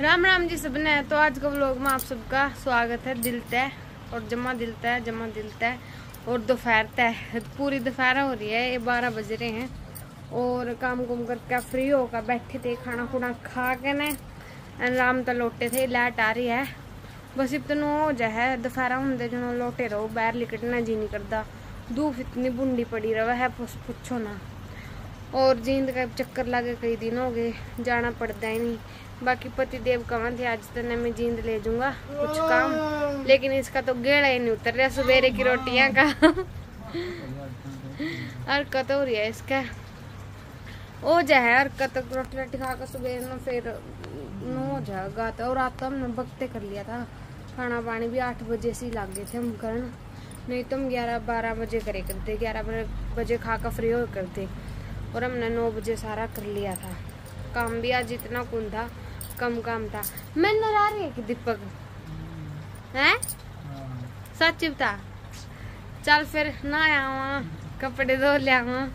राम राम जी सबने तो आज के व्लॉग में आप सबका स्वागत है। दिल तय और जमा दिल तय, जमा दिल तय और दोपहर तय। पूरी दोपहर हो रही है, ये बारह बज रहे हैं और काम कुम करके फ्री होकर बैठे थे खाना खुना खा के ने आराम तो लौटे थे, लाइट आ रही है। बस इतना हो जाए, दोपहर होंगे जो लौटे रहो, बाहर निकलना जी नहीं करता। धूप इतनी बुंडी पड़ी रहा है, पूछो ना। और जींद का चक्कर लगे कई दिन हो गए, जाना पड़ता ही नहीं। बाकी पति देव कहाँ थे, आज तक मैं जींद ले जाऊँगा, कुछ काम। लेकिन इसका तो गेड़ा ही नहीं उतर रहा सवेरे की रोटियाँ का। हरकत हो रही है इसका। हो जाए, हरकत। रोटी रोटी खा कर सुबह में फिर नो हो जाएगा। तो और रात तो हमने वक्ते कर लिया था। खाना पानी भी आठ बजे से ही लग गए थे हम करना। नहीं तो हम ग्यारह बारह बजे करे करते। ग्यारह बजे खा कर फ्री हो करते। और हमने नौ बजे सारा कर लिया था। काम भी आज इतना कौन था कम काम था। मैं नज़र आ रही है कि दीपक। है? सच बता। चल फिर ना आवा कपड़े धो लिया आवा।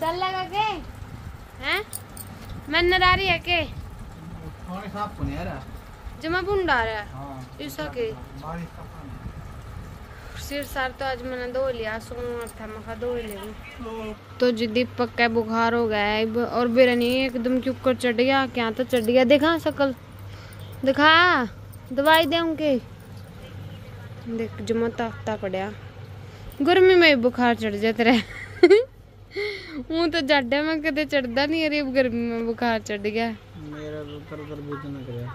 चल लगा के हैं? मैं नज़र आ रही है। के जमा बुंडा रहा है। ऐसा के सिर सार तो आज मैंने धो लिया सोमवार था मैं धो ले तो जी दीपक का बुखार हो गया है और बिरनी एकदम के ऊपर चढ़ गया क्या तो चढ़ गया देखा शकल? दिखा दवाई दे उनके। देख जमा ताकता पड़ा गर्मी में बुखार चढ़ जाते रहे हूँ तो जाडे में कदे चढ़ता नहीं अरे गर्मी में बुखार चढ़ गया। मेरा पर तरबूज न करे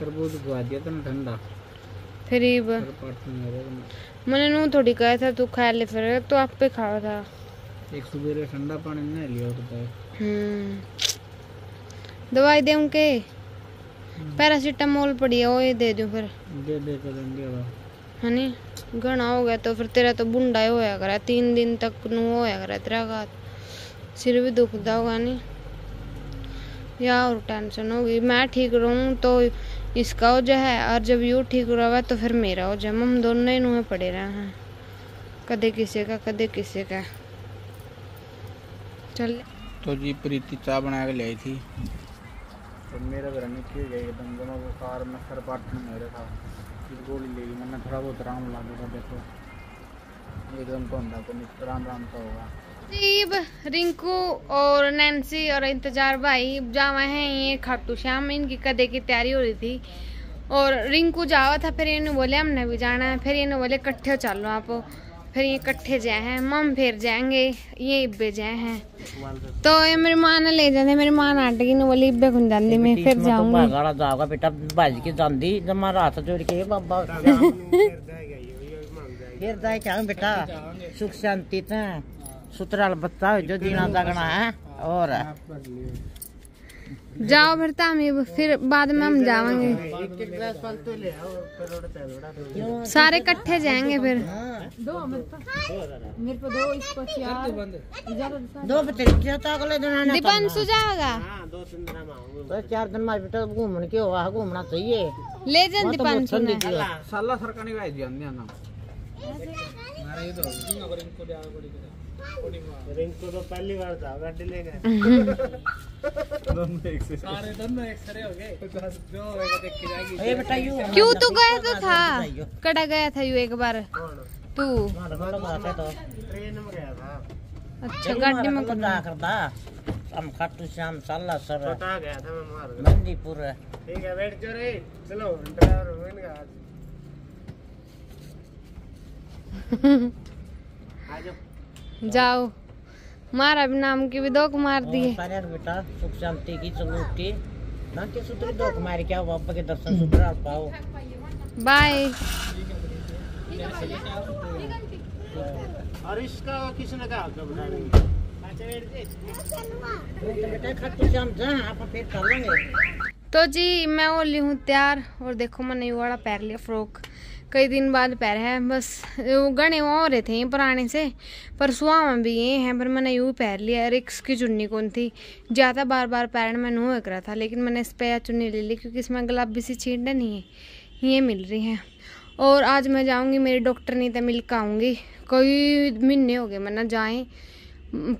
तरबूज गवा दिया था ठंडा। फिर मैंने नू थोड़ी कहा था तू खा ले फिर तो आप पे खावा था एक सुबह ठंडा पानी नहीं लिया होता है हम्म। दवाई दे उनके पैरासीटामोल पड़ी है वो ये दे दूँ फिर। दे दे कर देंगे है नी घना हो गया तो फिर तेरा तो बुंडा ही होया करा। तीन दिन तक नू होया करा तेरा घात। सिर भी दुखदा होगा नी या और टेंशन होगी मैं ठीक रहूँ तो इसका हो जाए और जब यू ठीक रहा तो फिर मेरा हो जाए। हम दोनों ही नुहे पड़े रहे हैं। कदे किसी का कदे किसी का। चल। तो जी प्रीति चाय बना के लाई थी। तो मेरा घर निकल गया एकदम जमा बुखार में सर पाट में मेरे था। फिर गोली ले मैंने थोड़ा बहुत आराम लगेगा देखो। एकदम तो अंधा को आराम आराम तो होगा। जीब रिंकू और नैन्सी और इंतज़ार भाई जावा हैं ये खाटू श्याम इनकी कदे की तैयारी हो रही थी। और रिंकू जावा था फिर इन्हें बोले हमने भी जाना है। फिर इन्हें बोले इकट्ठे चलो आप। फिर ये इकट्ठे जाए हैं मम फिर जाएँगे ये इब्बे जाए हैं। तो ये मेरी माँ ने ले जाते मेरी माँ ने बोली इब्बे खुन जाती मैं फिर जाऊँगी। गाड़ा बेटा भज के जब मैं रात जोड़ के बाबा। फिर जाए क्या बेटा सुख शांति ता सुतराल बच्चा जो जीना जागना है और जाओ फिर ताम फिर बाद में हम जाएँगे सारे इकट्ठे जाएँगे फिर दो बच्चे तो अगले दिन दीपांशु जाएगा तो चार दिन में बेटा घूमने के हुआ घूमना चाहिए ले जा दीपांशु ने साला सरकार ने गाय दिया ना ये तो रिंकू तो पहली बार था गाड़ी ले गए। दोनों एक से सारे दोनों एक सरे हो गए। जो होगा देख के जाएगी। ये बेटा यू क्यों तू गया तो था? कड़ा गया था यू एक बार। तू? तो ट्रेन में गया था अच्छा गाड़ी में क्या करता। हम खाटू श्याम साला सर। छोटा गया था मैं मार मंदीपुर ठीक है बैठ जो रे। चलो ड्राइवर बन गया। आज आ जाओ। मारा भी नाम की भी दो मार दिए बेटा सुख शांति की चलूटी ना के सूत्र दो कुमार क्या बाबा के दर्शन सूत्र पाओ बाय। और इसका किसने कहा बेटा जा आप फिर कर लेंगे। तो जी, मैं हो ली हूँ तैयार और देखो मैंने ये वाला पैर लिया, फ्रॉक। कई दिन बाद पैर है, बस वो गणे वो रहे थे पुराने से, पर सुहा में भी ये हैं, पर मैंने यूँ पैर लिया। रिक्स की चुन्नी कौन थी? ज़्यादा बार बार पैर में नू एक रहा था, लेकिन मैंने इस पर चुन्नी ले ली, क्योंकि इसमें गुलाबी सी छींटे नहीं है ये मिल रही हैं। और आज मैं जाऊँगी, मेरी डॉक्टर नहीं तो मिल आऊँगी कई महीने हो गए, मैं ना जाए।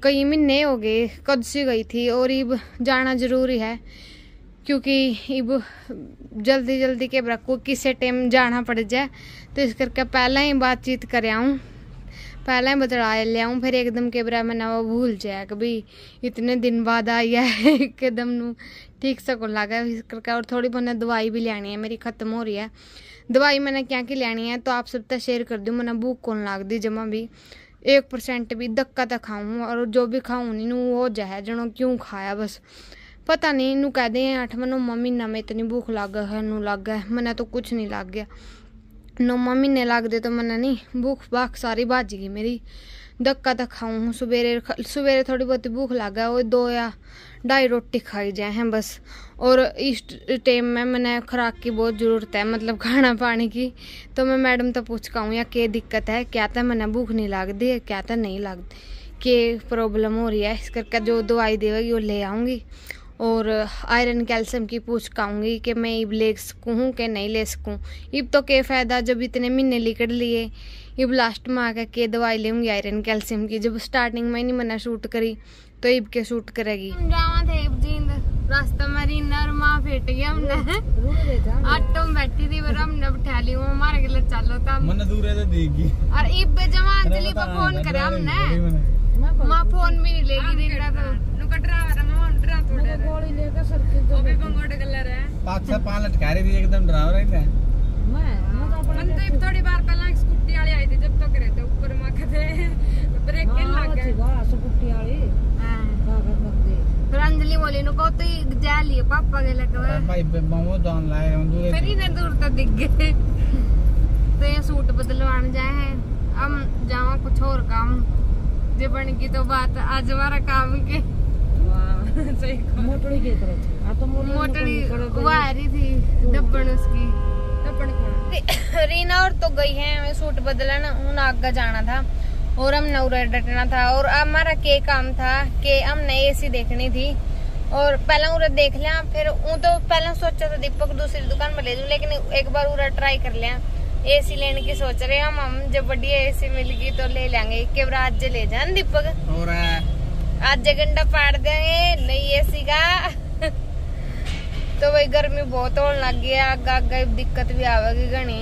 कई महीने हो गए, कद से गई थी, और ये जाना ज़रूरी है। क्योंकि अब जल्दी जल्दी के रखो किसी टाइम जाना पड़ जाए तो इस करके पहले ही बातचीत कर आऊँ। पहले ही बतला लियाऊँ फिर एकदम के बरा मैंने वो भूल जाए कि भाई इतने दिन बाद आई है एकदम नू ठीक से को लगा। इस करके और थोड़ी बहुत दवाई भी लेनी है, मेरी ख़त्म हो रही है। दवाई मैंने क्या की लेनी है तो आप सब तक शेयर कर दूँ मैंने भूख कौन लाग दी जमा भी। एक परसेंट भी धक्का तक खाऊँ, और जो भी खाऊँ नहीं हो जाए जनो क्यों खाया बस। पता नहीं नू कह दे अठवा नौवा महीना में इतनी भूख लग है नू लग है मैंने तो कुछ नहीं लग गया नौवा महीने लगते तो मैंने नहीं भूख भाख सारी भाज गई मेरी धक्का तक खाऊँ सवेरे सवेरे थोड़ी बहुत भूख लग है वो दो या ढाई रोटी खाई जाए हैं बस और इस टाइम में मैंने खुराक की बहुत ज़रूरत है मतलब खाना पानी की तो मैं मैडम तो पूछ का या क्या दिक्कत है क्या तो मैंने भूख नहीं लगती क्या तो नहीं लगती के प्रॉब्लम हो रही है इस करके जो दवाई देगी वो ले आऊँगी और आयरन कैल्शियम की पूछ काऊँगी कि मैं इब ले सकूँ कि नहीं ले सकूँ। इब तो क्या फ़ायदा जब इतने महीने लिकड़ लिए। इब लास्ट में आकर के दवाई लेंगी आयरन कैल्शियम की? जब स्टार्टिंग में नहीं मैंने शूट करी तो इब के शूट करेगी? रास्ता में नर माँ फेट गया हमने। ऑटो में बैठी थी पर हमने बैठा ली वो हमारे के लिए चलो था। मन दूर है तो देगी और इब जमा अंजलि पर फ़ोन करे हमने। माँ फ़ोन भी नहीं लेगी रिंगड़ा तो नुका ड्राइवर है माँ ड्रा थोड़े गोली लेकर सरकी वो भी बंगोट कलर है। पाँच से लटका रही थी एकदम डराव रही थे। मैं मैं तो मन तो थोड़ी बार पहले स्कूटी वाली आई थी जब तक रहते ऊपर माँ कहते ब्रेक के लग। गए हाँ वाली। हाँ। फिर अंजलि बोली नु को तो जा लिए पापा के लगे भाई बमो जान लाए हम दूर फिर इन्हें दूर तक दिख गए। तो ये सूट बदलवाने जाए हैं। हम जावा कुछ और काम। जे बन की तो बात आज हमारा काम के। तरह थी आ तो मोटड़ी मोटड़ी वो रही थी दब्बन उसकी दब्बन कौन रीना और तो गई है हमें सूट बदलन उन आगे जाना था और हम नौरा डटना था और हमारा के काम था कि हमने एसी देखनी थी और पहले उरा देख लिया फिर वो तो पहले सोचा था दीपक दूसरी दुकान पर ले लूँ लेकिन एक बार उरा ट्राई कर लिया एसी लेने की सोच रहे हम हम जब बढ़िया एसी मिल गई तो ले लेंगे के बार आज ले जान दीपक और आज गंडा पाड़ देंगे नहीं एसी का तो भाई गर्मी बहुत होने लग गई है आगे आगे दिक्कत भी आवेगी घनी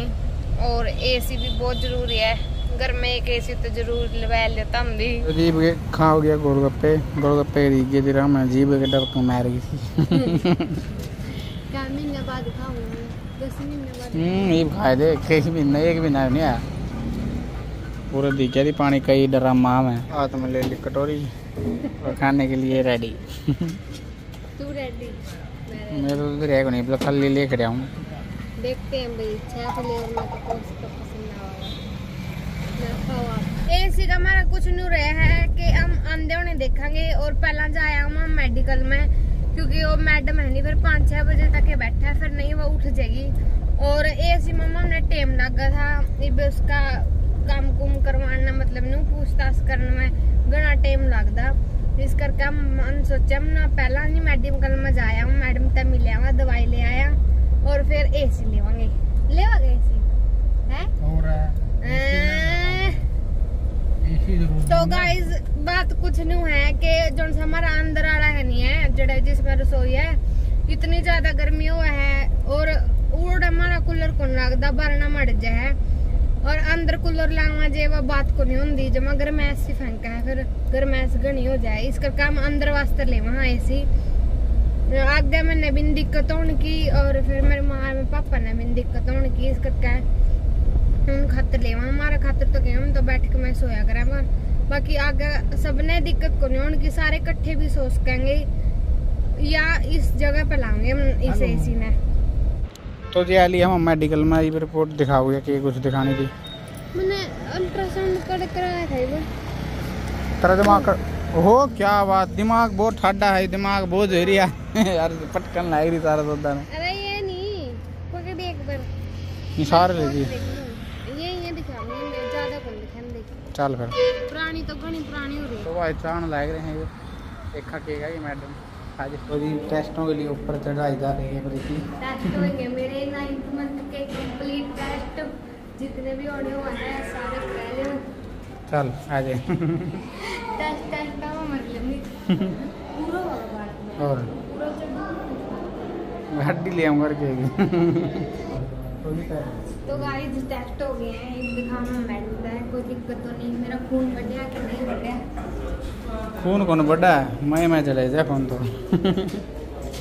और एसी भी बहुत ज़रूरी है। घर में एक एसी तो ज़रूर लगा लेता हम भी। अजीब के खा हो गया गोलगप्पे। गोलगप्पे रीत गए तेरा मैं अजीब के डर को मार गई थी। क्या महीने बाद खाऊँगी दस महीने बाद हम्म ये खाए दे एक महीना एक महीना नहीं आया। पूरे दिखे थी पानी कई डरा माँ में। हाथ में ले ली कटोरी। और खाने के लिए रेडी तू रेडी मैं तो उधर है नहीं मतलब खाली ले कर आऊँ। देखते हैं भाई छह फ्लेवर में तो कौन सा पसंद आएगा एसी का हमारा कुछ नहीं रहा है कि हम आंधे होने देखेंगे और पहला जाया हम मेडिकल में क्योंकि वो मैडम है नहीं फिर पाँच छह बजे तक बैठा है फिर नहीं वो उठ जाएगी। और एसी मम्मा ने टाइम लगा था इब उसका काम कुम करवाना मतलब नु पूछताछ करने में घना टाइम लगता इस करके मन सोचा ना पहला नहीं मेडिकल में जाया हूँ। मैडम तक मिले आवा दवाई ले आया। और फिर एसी है? और अं, तो गाइस बात कुछ नहीं है कि जो हमारा अंदर वाला है नहीं है जड़ा जिसमें रसोई है इतनी ज़्यादा गर्मी हुआ है और उड़ हमारा कूलर को लगता भरना मर जाए और अंदर कूलर लावा जे वो बात को नहीं होंगी जमा गरमैश सी फेंका है फिर गरमैश घनी हो जाए इस करके हम अंदर वास्ते ले वहाँ एसी आगे मैंने भी दिक्कत होने की और फिर मेरे माँ मेरे पापा ने भी दिक्कत होने की इस करके उन खातर लेवा। हमारा खातर तो क्या हम तो बैठ के मैं सोया करा पर बाकी आगे सबने दिक्कत को नहीं होने की सारे इकट्ठे भी सो सकेंगे या इस जगह पे लाएँगे हम इस। एसी ने। तो जी आली हम मेडिकल में ये रिपोर्ट दिखाओगे कि कुछ दिखानी थी मैंने अल्ट्रासाउंड कर कराया था ये। तेरा दिमाग का ओहो क्या बात दिमाग बहुत ठाडा है दिमाग बहुत झेरिया यार पटकन लाग रही तारा सोदा ने। अरे ये नहीं पकड़ एक बार। निसार ले। जी ये ये दिखाऊँगी मैं ज़्यादा कौन दिखाने देखी। चल फिर। पुरानी तो घनी पुरानी हो रही है। तो भाई चाण लग रहे हैं ये। देखा के है ये मैडम आज थोड़ी टेस्टों के लिए ऊपर चढ़ाई जा रही है प्रीति टेस्ट होंगे मेरे नाइन्थ मंथ के कंप्लीट टेस्ट जितने भी ऑडियो हैं सारे पहले चल आ जाए टेस्ट टेस्ट का पूरा होगा और हड्डी ले आऊँगा करके तो गाइस टेस्ट हो गए हैं एक दिखाना मेडल है कोई दिक्कत तो नहीं। मेरा खून बढ़िया कि नहीं बढ़िया खून कौन बड़ा है? मैं मैं चले जा कौन तो।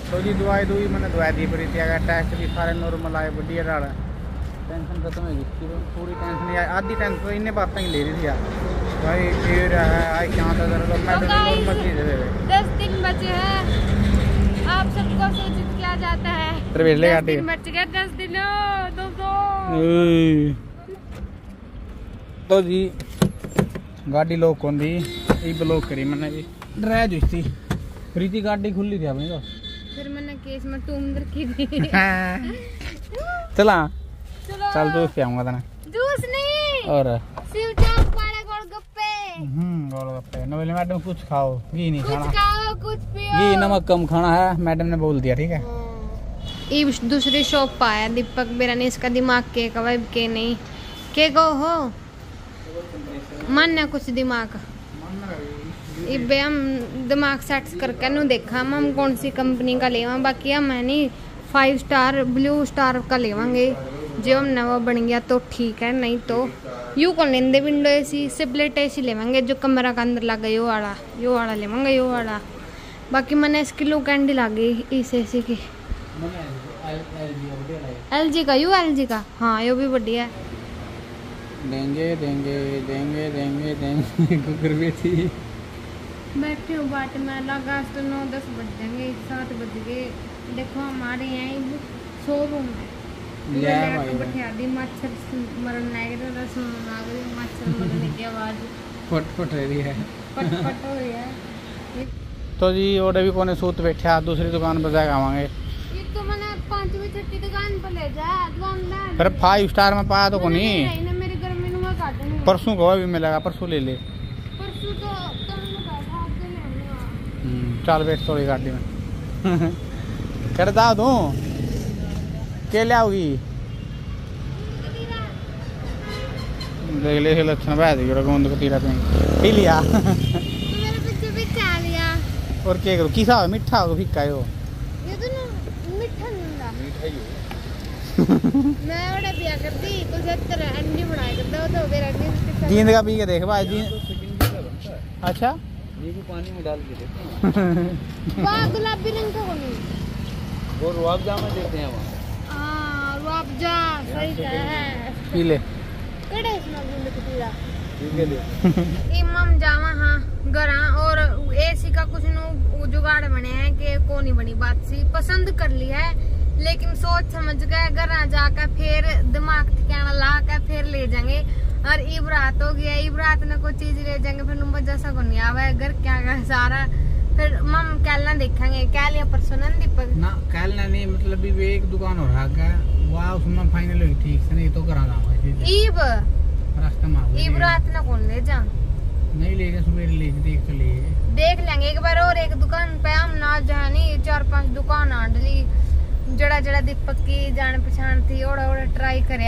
तो जी दवाई दुई मैंने दवाई दी पड़ी थी। अगर टेस्ट भी सारे नॉर्मल आए बढ़िया डाल टेंशन खत्म हो गई थी। पूरी टेंशन नहीं आधी टेंशन तो इन्हें बातें ही ले रही थी यार। भाई फिर आई क्या था दर्द तो मैं नॉर्मल चीज़ है दस दिन बचे हैं। आप सबको सूचित किया जाता है। ट्रेवेले दस दिन बच गए दस तो जी गाड़ी लोक कौन दी ये ब्लॉक करी मैंने जी ड्राइव जो थी प्रीति गाड़ी खुली थी अपनी तो फिर मैंने केस में टूम रखी थी चला चल क्या आऊँगा तना जूस नहीं और शिव चौक वाले गोलगप्पे हम्म गोलगप्पे नवेले मैडम कुछ खाओ घी नहीं कुछ खाना खाओ कुछ पियो घी नमक कम खाना है मैडम ने बोल दिया ठीक है ये दूसरी शॉप पर आया, दीपक। मेरा ने इसका दिमाग के का के नहीं। के गो हो? मानना कुछ दिमाग। इबे हम दिमाग सेट करके नु देखा। हम कौन सी कंपनी का लेवा बाकी हम है नहीं फाइव स्टार ब्लू स्टार का लेवांगे जो हम नवा बन गया तो ठीक है, नहीं तो। यू कौन लेंदे? विंडो ए एसी स्प्लिट एसी लेवांगे जो कमरा का अंदर लगा, यो वाला। यो वाला लेवांगे यो वाला। बाकी मैंने इसकी लुक एंड लगी इस एसी की। एल जी का यू एल जी का? हाँ यो भी बढ़िया है। देंगे देंगे देंगे देंगे देंगे कुकर बेची बैठे हूँ बाट में लगा तो नौ दस बज जाएँगे सात बज गए। देखो हमारे यहाँ शोरूम है। बैठा दी मच्छर मरन लग रहे रस आ गई मच्छर मरने की आवाज़। फट फट रही है। पट पट हो रही है। तो जी ओडे भी कोने सूत बैठा? दूसरी दुकान पर जाके आवांगे। तो मैंने पांचवी छठी दुकान पर ले फिर फाइव स्टार में पाया तो कोनी। मेरे घर में परसों को भी मिलेगा परसों ले ले। परसों तो तुम बैठा आपके ले आऊँगा हम्म, चल बैठ थोड़ी गाड़ी में। करता तू। के ले आओगी? देख ले लक्षण बह दी गोंद को तीरा पी। लिया। तो मेरे बच्चे भी खा लिया और क्या करो किसा हो मिठा हो फिक्का हो ये तो ना मिठा नहीं ਹੁੰਦਾ मैं बड़ा पिया करती कुछ इतर अंडी बनाया करता वो तो मेरा अंडी के जींद का पी के देख भाई जींद। अच्छा? नींबू पानी में डाल के देखते हैं वाह गुलाबी रंग का कोनी वो रुआबजा में देते हैं वहाँ हाँ सही है पी ले केड़े इसमें कतीरा ठीक इमाम जावा हाँ घरा और एसी का कुछ नु जुगाड़ बने हैं कि को बनी बात सी पसंद कर ली है लेकिन सोच समझ गए घर जाकर फिर दिमाग ठिकाना ला कर फिर ले जाएँगे। और ईब रात हो गया ईब रात ने कोई चीज़ ले जाएँगे फिर नुम्बर जैसा को नहीं आवा। घर क्या क्या सारा फिर मम कैलना देखेंगे क्या लिया परसों ना दीपक ना कल ना नहीं मतलब भी एक दुकान और रहा गया। वाह उसमें फाइनल हुई ठीक से नहीं तो करा जाऊँगा ईब? रास्ते में ईब रात ने कौन ले जा? नहीं ले सवेरे ले देख के लिए देख लेंगे एक बार और एक दुकान पे हम ना जाए नहीं चार पाँच दुकान आंड ली। जड़ा जड़ा दीपक की जान पहचान थी ओड़ा ओड़ा ट्राई कर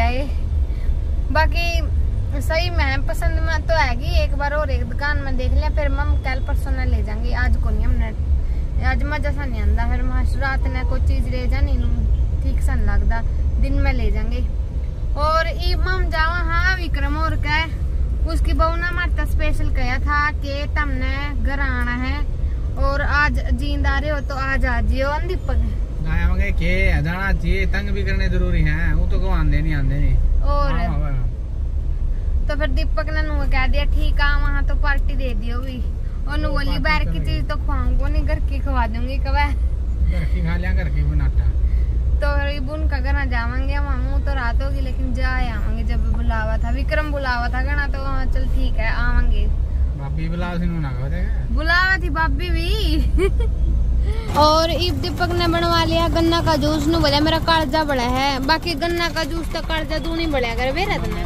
बाकी सही में पसंद में तो हैगी एक बार और एक दुकान में देख लिया फिर मम कल परसों ना ले जाएँगे आज को नहीं हमने आज मज़ा सा नहीं आंदा फिर माश रात ने कोई चीज़ ले जानी ठीक सा नहीं लगता दिन में ले जाएँगे और ई मम जावा हाँ विक्रम और कह उसकी बहू ने हमारे स्पेशल कहा था कि तुमने घर आना है और आज जींद आ रहे हो तो आज आ जियो दीपक मगे के जाना चाहिए तंग भी करने ज़रूरी है। वो तो को आंदे नहीं आंदे नहीं। और? हाँ, हाँ, हाँ। तो फिर दीपक ने नू कह दिया ठीक है वहाँ तो पार्टी दे दियो भी। और नू बोली बाहर की चीज़ तो खुआऊँगा नहीं घर की खवा दूँगी कब घर की खा लिया घर की बनाता तो। बुन का घर जावांगे मामू तो रात होगी लेकिन जा आवांगे जब बुलावा था। विक्रम बुलावा था गना तो चल ठीक है आवांगे। भाभी बुला सिनू ना बुलावा थी भाभी भी। और ईब दीपक ने बनवा लिया गन्ना का जूस। नु बोला मेरा कर्जा बड़ा है। बाकी गन्ना का जूस तो कर्जा तू नहीं बढ़िया कर बेरा तने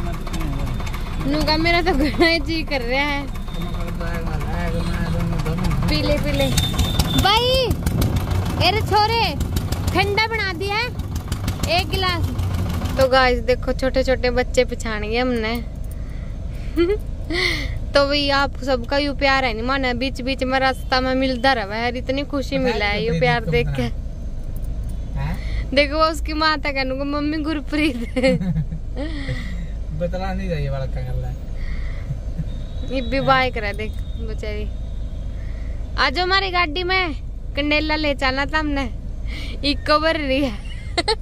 नु का मेरा तो गन्ना ही जी कर रहा है। पीले पीले। भाई अरे छोरे, ठंडा बना दिया है। एक गिलास। तो गाइस, देखो छोटे छोटे बच्चे पिछाएँगे हमने। तो वही आप सबका यू प्यार है नहीं माना बीच बीच में रास्ता में मिलता रहा है इतनी खुशी मिला है यू प्यार देख के। देखो वो उसकी माता कहने मम्मी गुरप्रीत बतला नहीं जाइए वाला क्या कर रहा है। ये भी बाय करा देख बेचारी। आज हमारी गाड़ी में कंडेला ले चलना था हमने। इको भर रही है।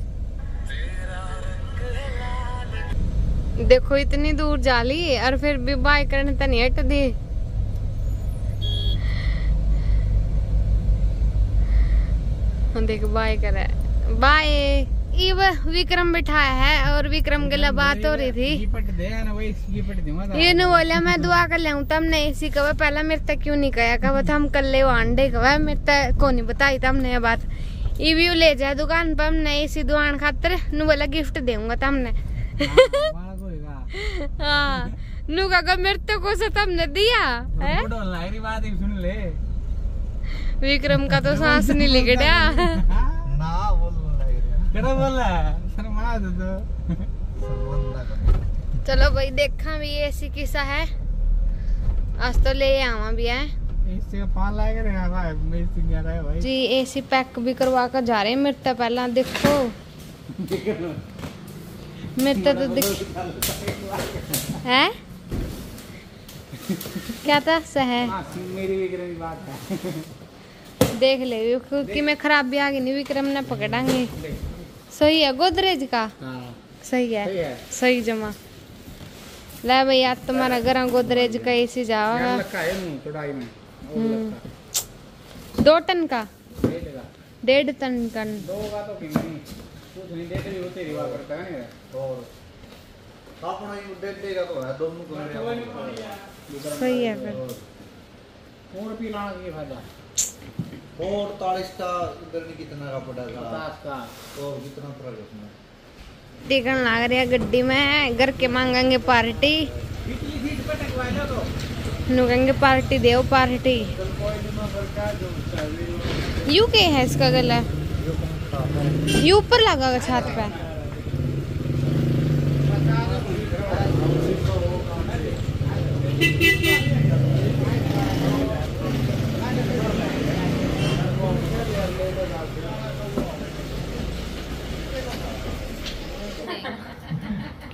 देखो इतनी दूर जा ली और फिर भी बाय करने तो नहीं हट दी हाँ, देख बाय करे। बाय। इव विक्रम बिठाया है और विक्रम के लिए बात हो रही थी। ये ना दूँगा बोलिया मैं दुआ कर लिया तब ने इसी कहा पहला मेरे तक क्यों नहीं कहा? कहा था हम कल ले अंडे कहा मेरे तक को नहीं बताई था हमने ये बात। ईवीयू ले जाए दुकान पर हमने इसी दुकान खातर नु बोला गिफ्ट वाला कोईगा हाँ तुमने है। बात ही सुन ले। विक्रम का तो सांस नहीं लिख गया ना बोल केड़ा बोला शर्मा दे तो। चलो भाई देखा भी ऐसी किस्सा है। आज तो ले आवा भी है। है जी एसी पैक भी करवा कर जा रहे हैं मेरे तो पहला देखो। मेरे तो, तो दिख है? क्या था? सह मेरी विक्रम बात है। देख ले क्योंकि मैं खराब भी आ गई नहीं विक्रम ने पकड़ांगे। सही है गोदरेज का? सही है सही जमा। ले भाई आज तुम्हारा घर गोदरेज का एसी जाओगा हम्म। दो टन का? डेढ़ टन का। तो है. और ही. तो? है सही है फिर और भी लाना की फ़ायदा और तालीस का इधर नहीं कितना का पड़ेगा पचास का और कितना पड़ेगा उसमें टिकन लग रही है गड्डी में घर के मांगेंगे पार्टी। पिछली सीट पे टकवा लो तो। नु पार्टी दो पार्टी। कल कोई दिन सरकार जो चाहिए यू के है इसका गला। यू ऊपर लगा छत पे।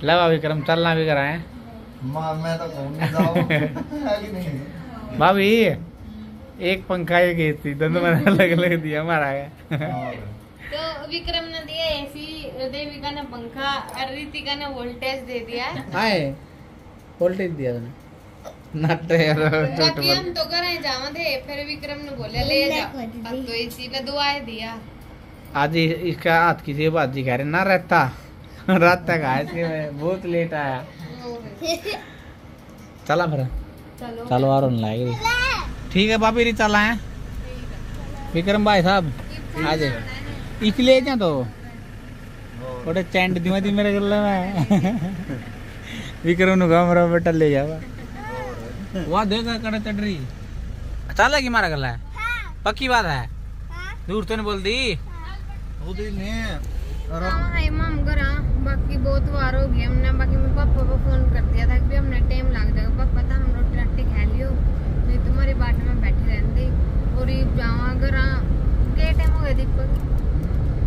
लवा विक्रम चलना भी कराए मैं तो नहीं जाऊँ। है कि नहीं? भाभी एक पंखा एक एसी दोनों मैंने अलग अलग दिया हमारा है। और तो विक्रम ने दिया एसी देविका ने पंखा और रितिका ने वोल्टेज दे दिया। आए वोल्टेज दिया तूने। नटे यार बाकी हम तो जावा थे फिर विक्रम ने बोले ले जा अब तो एसी ने दुआएँ दिया। आज इसका हाथ किसी कह रहे ना रहता। रात तक आया इसके में बहुत लेट आया। चला फिर। चलो। चलो और लाएगी। ठीक है भाभी री चला है। विक्रम भाई साहब आ जाए इसलिए जा तो। थोड़े चैंड दिवा दी मेरे में। बेटा ले जावा वहाँ देखा कड़े चढ़ रही चलेगी मारा गला पक्की बात है? दूर तो नहीं बोल दी हाँ। है माम हाँ। बाकी बहुत बार हो गया हमने। बाकी मेरे पापा को फ़ोन कर दिया था कि हमने टाइम लग जाएगा। पापा था हम रोटी राटी खा लियो। नहीं तुम्हारी बाट में बैठे रहते और ये जावा घर हाँ। के टाइम हो गया दीपक।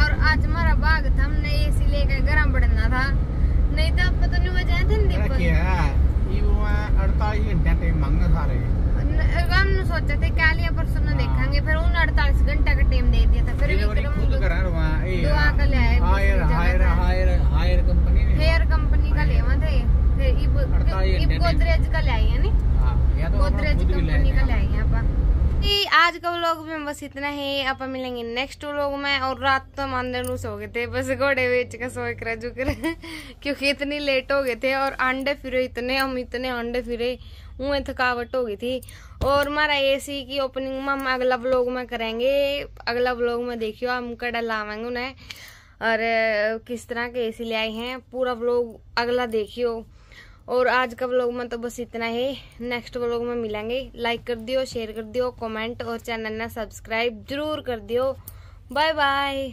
और आज हमारा बाग था हमने एसी लेकर गरम बढ़ना था। नहीं तो पता नहीं वजह ठंडी पर अड़तालीस घंटे टाइम मांगना सारे। हमने सोचा थे क्या लिया परसों न देखेंगे फिर उन्हें अड़तालीस घंटे का टाइम दे दिया था फिर विक्रम दुआ का ले आए Haier Haier Haier Haier company ने। हेयर कंपनी का लेवा थे। फिर इब गोदरेज का ले आई है नी हाँ, या तो गोदरेज कंपनी का ले आए आई हैं। आज का व्लॉग में बस इतना ही। आप मिलेंगे नेक्स्ट व्लॉग में और रात तो हम अंदर सो गए थे। बस घोड़े बेच के सोए कर जुकर क्योंकि इतनी लेट हो गए थे और अंडे फिरे, इतने, हम इतने अंडे फिरे उन्हें थकावट हो गई थी। और हमारा एसी की ओपनिंग में हम अगला व्लॉग में करेंगे। अगला व्लॉग में देखियो, हम कड़ा लावेंगे उन्हें। और, किस तरह के एसी ले आए हैं, पूरा व्लॉग अगला देखियो। और आज का व्लॉग में तो बस इतना ही। नेक्स्ट व्लॉग में मिलेंगे। लाइक कर दियो शेयर कर दियो कमेंट और चैनल ना सब्सक्राइब ज़रूर कर दियो। Bye bye